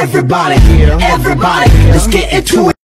Everybody, everybody, let's get into it.